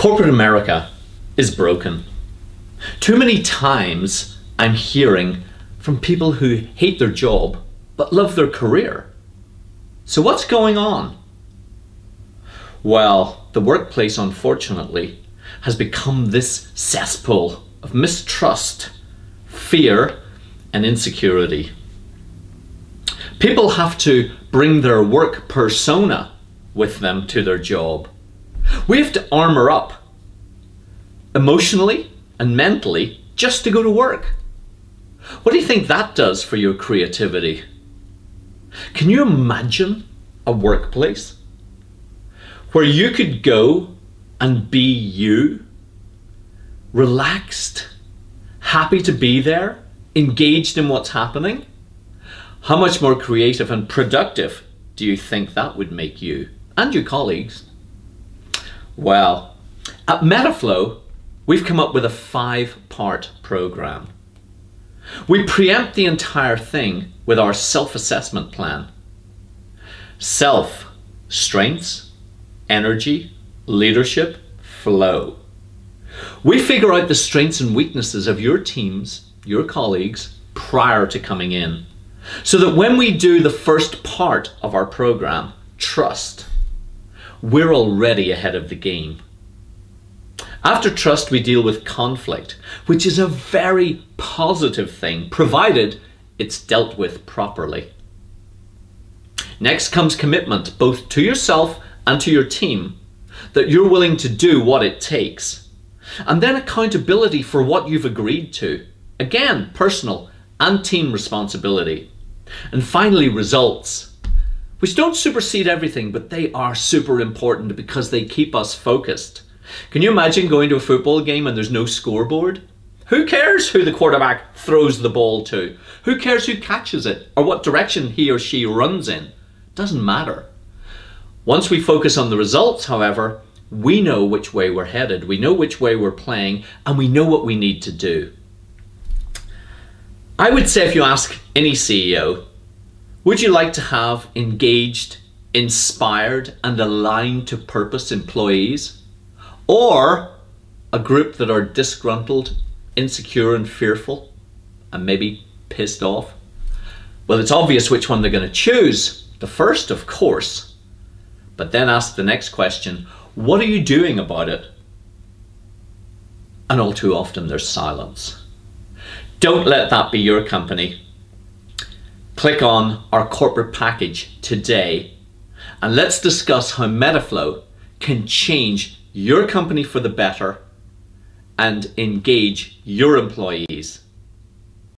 Corporate America is broken. Too many times I'm hearing from people who hate their job but love their career. So, what's going on? Well, the workplace, unfortunately, has become this cesspool of mistrust, fear, and insecurity. People have to bring their work persona with them to their job. We have to armor up emotionally and mentally just to go to work. What do you think that does for your creativity? Can you imagine a workplace where you could go and be you, relaxed, happy to be there, engaged in what's happening? How much more creative and productive do you think that would make you and your colleagues? Well, at mettāflow, we've come up with a five part program. We preempt the entire thing with our self assessment plan. Self, strengths, energy, leadership, flow. We figure out the strengths and weaknesses of your teams, your colleagues, prior to coming in. So that when we do the first part of our program, trust, we're already ahead of the game. After trust, we deal with conflict, which is a very positive thing, provided it's dealt with properly. Next comes commitment, both to yourself and to your team, that you're willing to do what it takes. And then accountability for what you've agreed to. Again, personal and team responsibility. And finally, results, which don't supersede everything, but they are super important because they keep us focused. Can you imagine going to a football game and there's no scoreboard? Who cares who the quarterback throws the ball to? Who cares who catches it or what direction he or she runs in? Doesn't matter. Once we focus on the results, however, we know which way we're headed, we know which way we're playing, and we know what we need to do. I would say if you ask any CEO, would you like to have engaged, inspired, and aligned to purpose employees? Or a group that are disgruntled, insecure, and fearful, and maybe pissed off? Well, it's obvious which one they're going to choose. The first, of course. But then ask the next question what are you doing about it? And all too often there's silence. Don't let that be your company. Click on our corporate package today and let's discuss how mettāflow can change your company for the better and engage your employees